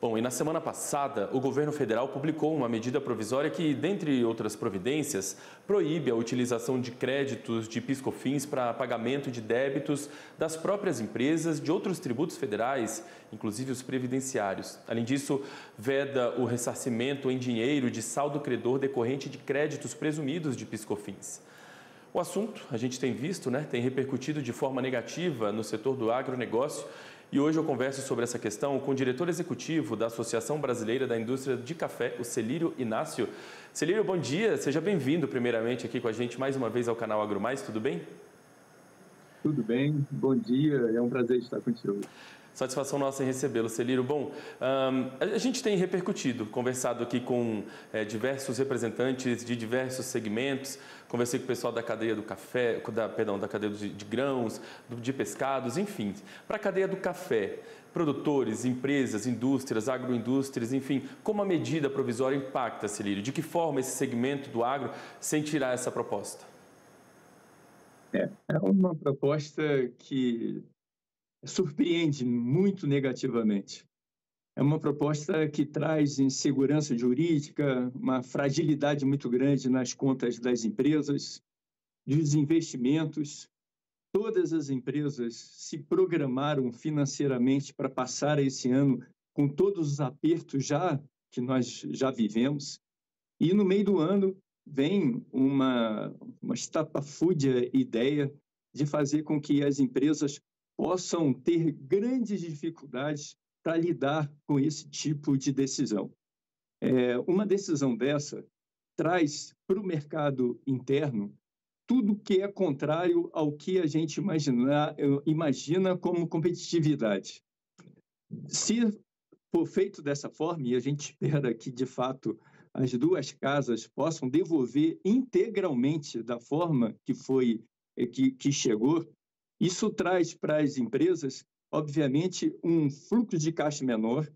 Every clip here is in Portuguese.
Bom, e na semana passada, o governo federal publicou uma medida provisória que, dentre outras providências, proíbe a utilização de créditos de piscofins para pagamento de débitos das próprias empresas de outros tributos federais, inclusive os previdenciários. Além disso, veda o ressarcimento em dinheiro de saldo credor decorrente de créditos presumidos de piscofins. O assunto, a gente tem visto, né, tem repercutido de forma negativa no setor do agronegócio e hoje eu converso sobre essa questão com o diretor executivo da Associação Brasileira da Indústria de Café, o Celírio Inácio. Celírio, bom dia, seja bem-vindo primeiramente aqui com a gente mais uma vez ao canal AgroMais, tudo bem? Tudo bem, bom dia, é um prazer estar contigo. Satisfação nossa em recebê-lo, Celiro. Bom, um, a gente tem repercutido, conversado aqui com é, diversos representantes de diversos segmentos. Conversei com o pessoal da cadeia do café, da, perdão, da cadeia de, de grãos, de pescados, enfim. Para a cadeia do café, produtores, empresas, indústrias, agroindústrias, enfim, como a medida provisória impacta, Celírio? De que forma esse segmento do agro sentirá essa proposta? É, é uma proposta que surpreende muito negativamente. É uma proposta que traz insegurança jurídica, uma fragilidade muito grande nas contas das empresas, dos investimentos. Todas as empresas se programaram financeiramente para passar esse ano com todos os apertos já que nós já vivemos. E no meio do ano vem uma, uma estapafúrdia ideia de fazer com que as empresas possam ter grandes dificuldades para lidar com esse tipo de decisão. É, uma decisão dessa traz para o mercado interno tudo que é contrário ao que a gente imagina, como competitividade. Se for feito dessa forma, e a gente espera que, de fato, as duas casas possam devolver integralmente da forma que foi que, que chegou, isso traz para as empresas, obviamente, um fluxo de caixa menor.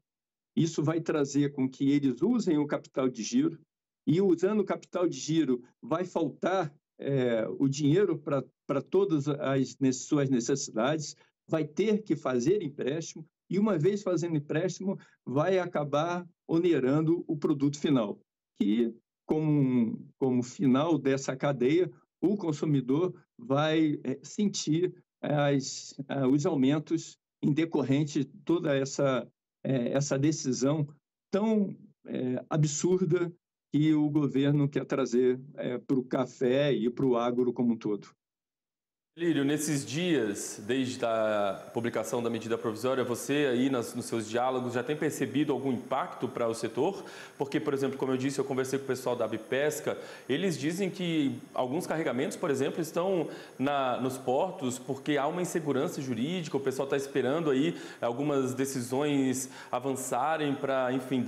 Isso vai trazer com que eles usem o capital de giro, e usando o capital de giro, vai faltar é, o dinheiro para todas as suas necessidades, vai ter que fazer empréstimo, e uma vez fazendo empréstimo, vai acabar onerando o produto final, que, como, como final dessa cadeia, o consumidor vai é, sentir as, os aumentos em decorrente de toda essa, é, essa decisão tão é, absurda que o governo quer trazer é, para o café e para o agro como um todo. Lírio, nesses dias, desde a publicação da medida provisória, você aí nas, nos seus diálogos já tem percebido algum impacto para o setor? Porque, por exemplo, como eu disse, eu conversei com o pessoal da Bipesca, eles dizem que alguns carregamentos, por exemplo, estão na, nos portos porque há uma insegurança jurídica, o pessoal está esperando aí algumas decisões avançarem para, enfim,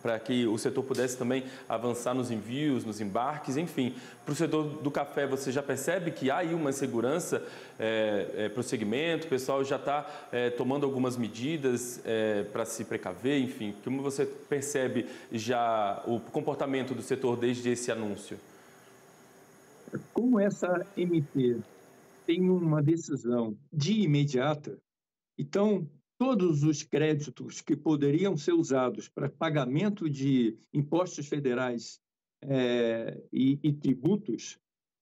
para que o setor pudesse também avançar nos envios, nos embarques, enfim. Para o setor do café, você já percebe que há aí uma insegurança segurança é, é, para o o pessoal já está é, tomando algumas medidas é, para se precaver, enfim. Como você percebe já o comportamento do setor desde esse anúncio? Como essa MP tem uma decisão de imediata, então todos os créditos que poderiam ser usados para pagamento de impostos federais é, e, e, tributos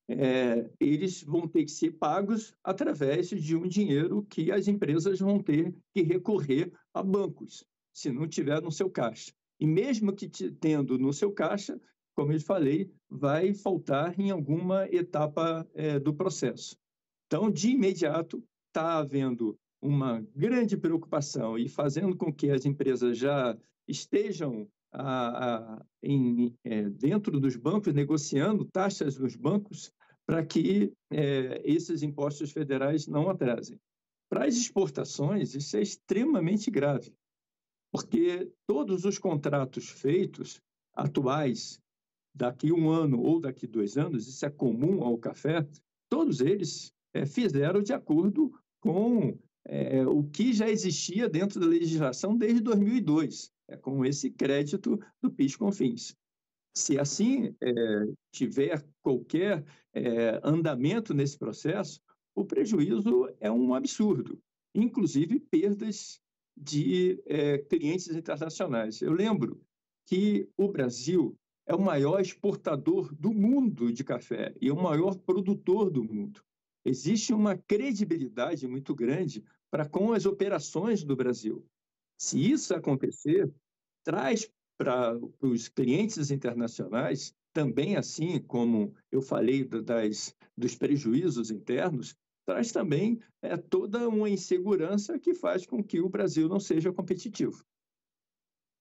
é, eles vão ter que ser pagos através de um dinheiro que as empresas vão ter que recorrer a bancos, se não tiver no seu caixa. E mesmo que tendo no seu caixa, como eu falei, vai faltar em alguma etapa é, do processo. Então, de imediato, está havendo uma grande preocupação e fazendo com que as empresas já estejam em, é, dentro dos bancos, negociando taxas dos bancos para que é, esses impostos federais não atrasem. Para as exportações, isso é extremamente grave, porque todos os contratos feitos, atuais, daqui um ano ou daqui dois anos, isso é comum ao café, todos eles é, fizeram de acordo com é, o que já existia dentro da legislação desde 2002, é, com esse crédito do PIS-COFINS. Se assim é, tiver qualquer é, andamento nesse processo, o prejuízo é um absurdo, inclusive perdas de é, clientes internacionais. Eu lembro que o Brasil é o maior exportador do mundo de café e é o maior produtor do mundo. Existe uma credibilidade muito grande para com as operações do Brasil. Se isso acontecer, traz para os clientes internacionais, também assim como eu falei das, dos prejuízos internos, traz também é, toda uma insegurança que faz com que o Brasil não seja competitivo.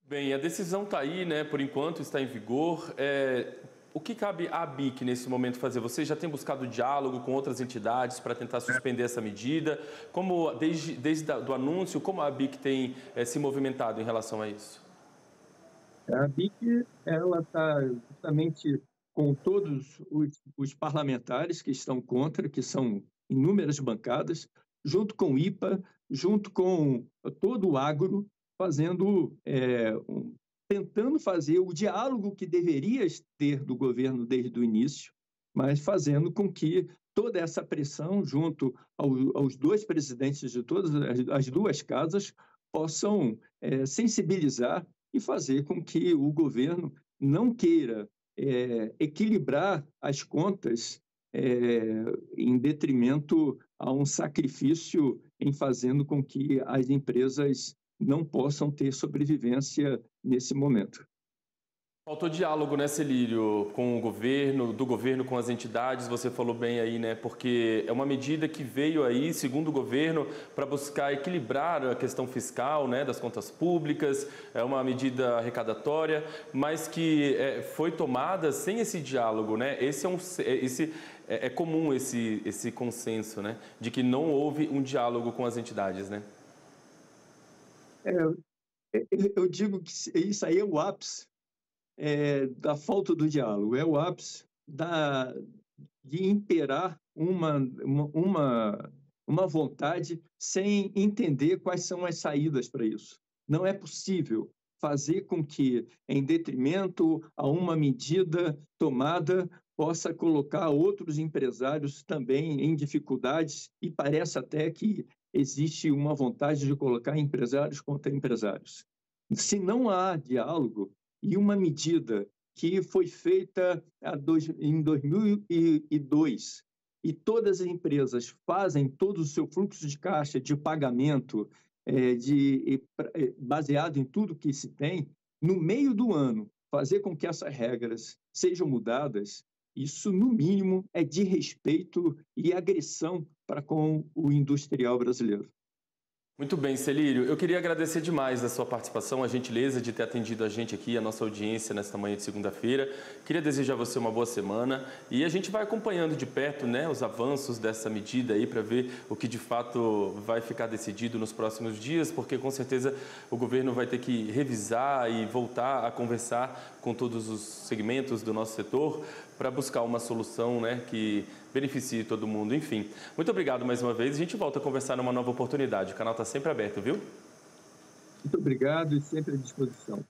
Bem, a decisão está aí, né? Por enquanto está em vigor. É, o que cabe à BIC nesse momento fazer? Você já tem buscado diálogo com outras entidades para tentar suspender essa medida? Como desde, desde o anúncio, como a BIC tem é, se movimentado em relação a isso? A BIC está justamente com todos os, os parlamentares que estão contra, que são inúmeras bancadas, junto com o IPA, junto com todo o agro, fazendo, é, um, tentando fazer o diálogo que deveria ter do governo desde o início, mas fazendo com que toda essa pressão, junto ao, aos dois presidentes de todas as, duas casas, possam é, sensibilizar e fazer com que o governo não queira é, equilibrar as contas é, em detrimento a um sacrifício em fazendo com que as empresas não possam ter sobrevivência nesse momento. Faltou diálogo, né, Celírio, com o governo, do governo com as entidades, você falou bem aí, né, porque é uma medida que veio aí, segundo o governo, para buscar equilibrar a questão fiscal, né, das contas públicas, é uma medida arrecadatória, mas que é, foi tomada sem esse diálogo, né, esse é, um, é, esse, é, é comum esse, esse consenso, né, de que não houve um diálogo com as entidades, né. É, eu digo que isso aí é o ápice é, da falta do diálogo, é o ápice da, de imperar uma, uma, uma vontade sem entender quais são as saídas para isso. Não é possível fazer com que, em detrimento a uma medida tomada, possa colocar outros empresários também em dificuldades e parece até que existe uma vontade de colocar empresários contra empresários. Se não há diálogo, e uma medida que foi feita em 2002 e todas as empresas fazem todo o seu fluxo de caixa de pagamento é, de, é, baseado em tudo que se tem, no meio do ano, fazer com que essas regras sejam mudadas, isso, no mínimo, é de respeito e agressão para com o industrial brasileiro. Muito bem, Celírio. Eu queria agradecer demais a sua participação, a gentileza de ter atendido a gente aqui, a nossa audiência nesta manhã de segunda-feira. Queria desejar a você uma boa semana e a gente vai acompanhando de perto né, os avanços dessa medida aí para ver o que de fato vai ficar decidido nos próximos dias, porque com certeza o governo vai ter que revisar e voltar a conversar com todos os segmentos do nosso setor para buscar uma solução né, que beneficie todo mundo. Enfim, muito obrigado mais uma vez. A gente volta a conversar numa nova oportunidade. O canal está sempre aberto, viu? Muito obrigado e sempre à disposição.